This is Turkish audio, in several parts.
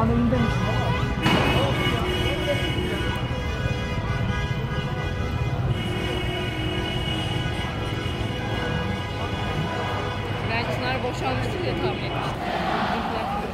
Dağın önündemişsin ama. Ben Çınar boşalmıştır diye tahmin etmiştim.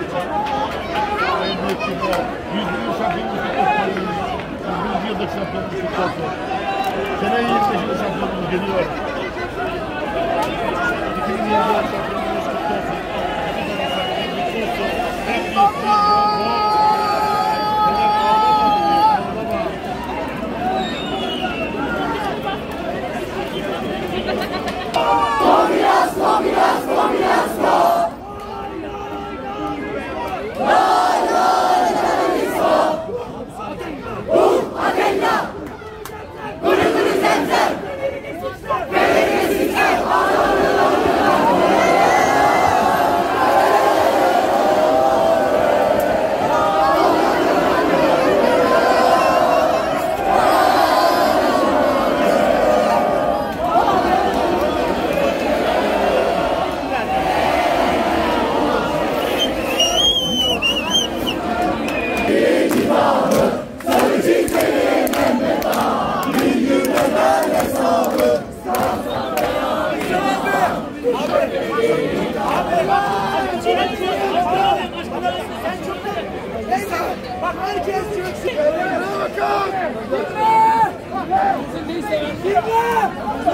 100 yıllık şampiyonluk futbol. 100 yıllık şampiyonluk futbol. Seneye 25 yıllık şampiyonluğumuz geliyor. 2024 şampiyonluğumuz kutlu Bak herkes çıksın. Bana bakın. Dinle. Dinle.